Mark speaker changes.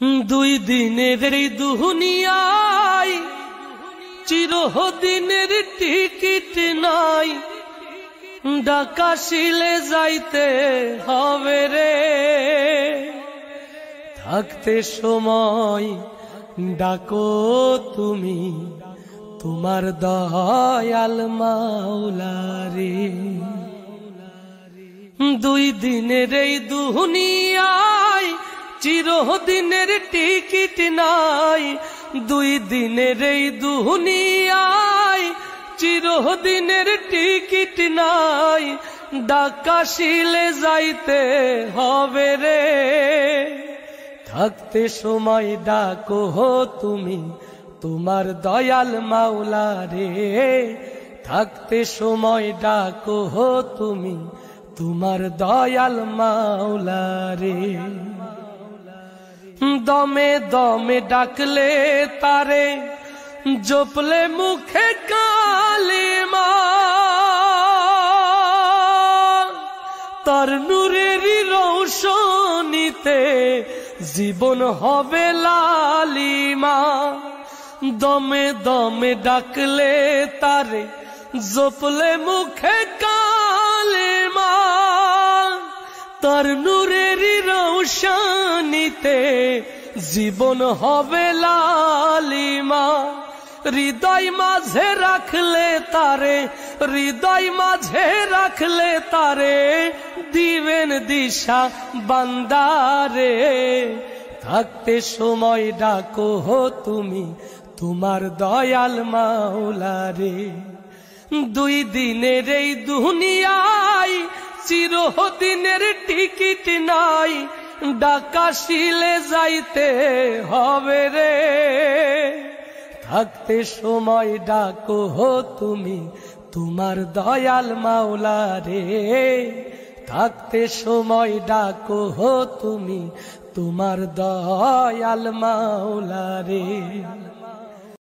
Speaker 1: দুই দিনের এই দুহুনিয়ায় চিরদিনের টিকিট নাই। ডাকাশিলে যাইতে হবে রে। থাকতে সময় ডাকো তুমি, তোমার দয়াল মাওলারে দুই দিনের এই দুহুনিয়ায় চিরদিনের টিকিট নাই। দুই দিনের এই দুহুনিয়ায় চিরদিনের টিকিট নাই। ডাকাশিলে যাইতে হবে রে। থাকতে সময় ডাকো তুমি, তোমার দয়াল মাওলা রে। থাকতে সময় ডাকো তুমি, তোমার দয়াল মাওলা রে। দমে দমে ডাকলে তারে, জপলে মুখে কালে তার নূরেরই রৌশনীতে জীবন হবে লালিমা। দমে দমে ডাকলে তারে, জপলে মুখে কালে তার নূরেরই রৌশনীতে জীবন হবে লালিমা। হৃদয় মাঝে রাখলে তারে, হৃদয় মাঝে রাখলে তারে, দিবেন দিশা বান্দারে। থাকতে সময় ডাকো তুমি, তোমার দয়াল মাওলারে। দুই দিনের এই দুনিয়ায় চিরদিনের টিকিট নাই ডাকাশিলে যাইতে হবে রে। থাকতে সময় ডাকো তুমি, তোমার দয়াল মাওলা রে। থাকতে সময় ডাকো তুমি, তোমার দয়াল মাওলা রে।